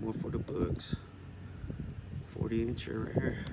More for the bugs. 40 inch right here.